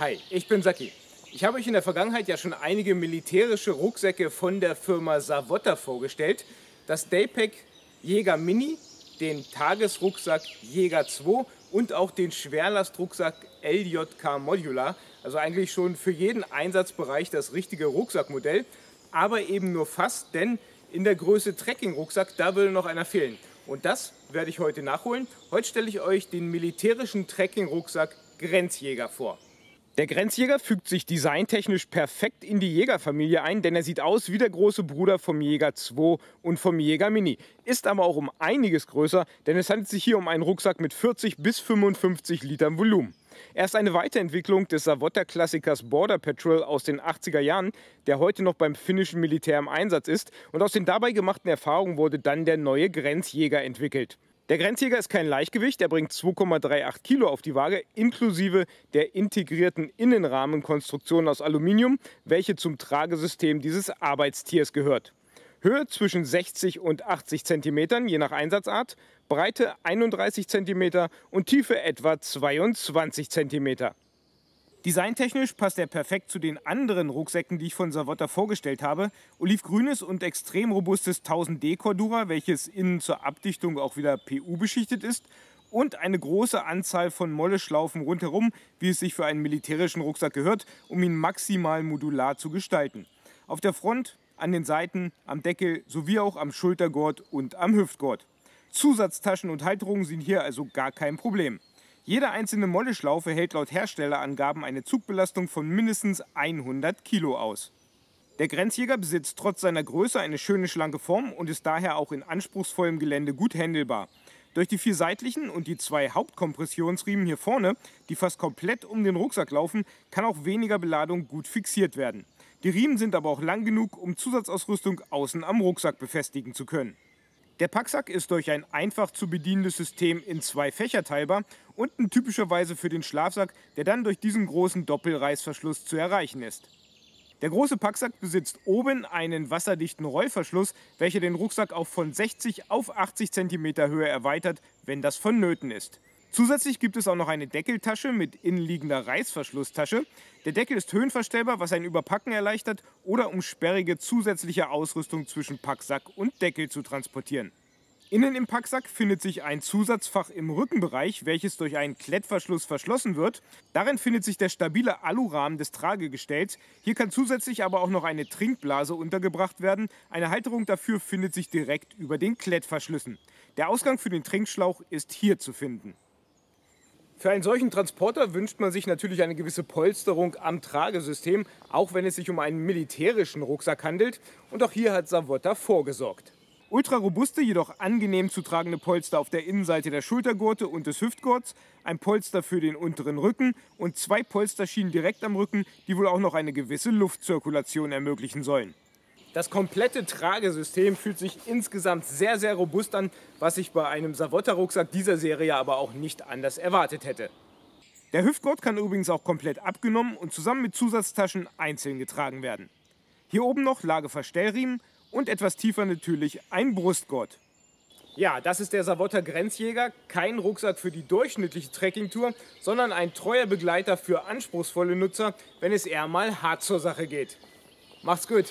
Hi, ich bin Saki. Ich habe euch in der Vergangenheit ja schon einige militärische Rucksäcke von der Firma Savotta vorgestellt. Das Daypack Jäger Mini, den Tagesrucksack Jäger 2 und auch den Schwerlastrucksack LJK Modular. Also eigentlich schon für jeden Einsatzbereich das richtige Rucksackmodell. Aber eben nur fast, denn in der Größe Trekking-Rucksack, da würde noch einer fehlen. Und das werde ich heute nachholen. Heute stelle ich euch den militärischen Trekking-Rucksack Grenzjäger vor. Der Grenzjäger fügt sich designtechnisch perfekt in die Jägerfamilie ein, denn er sieht aus wie der große Bruder vom Jäger 2 und vom Jäger Mini. Ist aber auch um einiges größer, denn es handelt sich hier um einen Rucksack mit 40 bis 55 Litern Volumen. Er ist eine Weiterentwicklung des Savotta-Klassikers Border Patrol aus den 80er Jahren, der heute noch beim finnischen Militär im Einsatz ist. Und aus den dabei gemachten Erfahrungen wurde dann der neue Grenzjäger entwickelt. Der Grenzjäger ist kein Leichtgewicht, er bringt 2,38 Kilo auf die Waage, inklusive der integrierten Innenrahmenkonstruktion aus Aluminium, welche zum Tragesystem dieses Arbeitstiers gehört. Höhe zwischen 60 und 80 cm je nach Einsatzart, Breite 31 cm und Tiefe etwa 22 cm. Designtechnisch passt er perfekt zu den anderen Rucksäcken, die ich von Savotta vorgestellt habe. Olivgrünes und extrem robustes 1000D Cordura, welches innen zur Abdichtung auch wieder PU beschichtet ist. Und eine große Anzahl von Molleschlaufen rundherum, wie es sich für einen militärischen Rucksack gehört, um ihn maximal modular zu gestalten. Auf der Front, an den Seiten, am Deckel sowie auch am Schultergurt und am Hüftgurt. Zusatztaschen und Halterungen sind hier also gar kein Problem. Jede einzelne Molleschlaufe hält laut Herstellerangaben eine Zugbelastung von mindestens 100 Kilo aus. Der Grenzjäger besitzt trotz seiner Größe eine schöne schlanke Form und ist daher auch in anspruchsvollem Gelände gut händelbar. Durch die vier seitlichen und die zwei Hauptkompressionsriemen hier vorne, die fast komplett um den Rucksack laufen, kann auch weniger Beladung gut fixiert werden. Die Riemen sind aber auch lang genug, um Zusatzausrüstung außen am Rucksack befestigen zu können. Der Packsack ist durch ein einfach zu bedienendes System in zwei Fächer teilbar und typischerweise für den Schlafsack, der dann durch diesen großen Doppelreißverschluss zu erreichen ist. Der große Packsack besitzt oben einen wasserdichten Rollverschluss, welcher den Rucksack auch von 60 auf 80 cm Höhe erweitert, wenn das vonnöten ist. Zusätzlich gibt es auch noch eine Deckeltasche mit innenliegender Reißverschlusstasche. Der Deckel ist höhenverstellbar, was ein Überpacken erleichtert oder um sperrige zusätzliche Ausrüstung zwischen Packsack und Deckel zu transportieren. Innen im Packsack findet sich ein Zusatzfach im Rückenbereich, welches durch einen Klettverschluss verschlossen wird. Darin findet sich der stabile Alurahmen des Tragegestells. Hier kann zusätzlich aber auch noch eine Trinkblase untergebracht werden. Eine Halterung dafür findet sich direkt über den Klettverschlüssen. Der Ausgang für den Trinkschlauch ist hier zu finden. Für einen solchen Transporter wünscht man sich natürlich eine gewisse Polsterung am Tragesystem, auch wenn es sich um einen militärischen Rucksack handelt. Und auch hier hat Savotta vorgesorgt. Ultra robuste, jedoch angenehm zu tragende Polster auf der Innenseite der Schultergurte und des Hüftgurts, ein Polster für den unteren Rücken und zwei Polsterschienen direkt am Rücken, die wohl auch noch eine gewisse Luftzirkulation ermöglichen sollen. Das komplette Tragesystem fühlt sich insgesamt sehr, sehr robust an, was ich bei einem Savotta-Rucksack dieser Serie aber auch nicht anders erwartet hätte. Der Hüftgurt kann übrigens auch komplett abgenommen und zusammen mit Zusatztaschen einzeln getragen werden. Hier oben noch Lageverstellriemen und etwas tiefer natürlich ein Brustgurt. Ja, das ist der Savotta Grenzjäger. Kein Rucksack für die durchschnittliche Trekkingtour, sondern ein treuer Begleiter für anspruchsvolle Nutzer, wenn es eher mal hart zur Sache geht. Macht's gut!